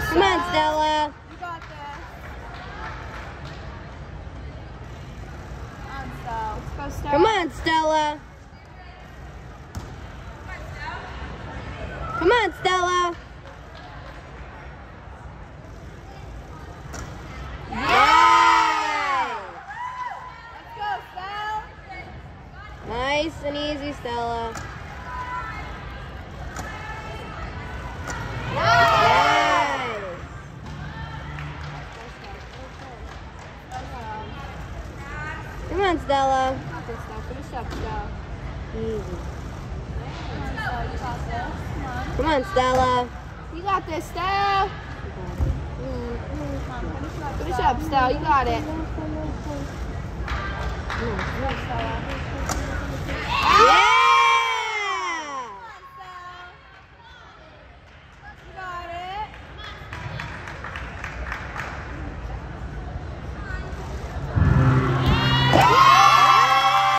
go, Come on, Stella. You got this. Come on, Stella. Stella. Come on, Stella. Come on, Stella. Yay! Let's go, Stella. Nice and easy, Stella. Nice. Come on, Stella. Got this, Stella. Finish up, Stella. Easy. Come on, Stella. You got this. Come on. Come Stella. You got this, Come on, finish up, Finish up, Stella. You got it.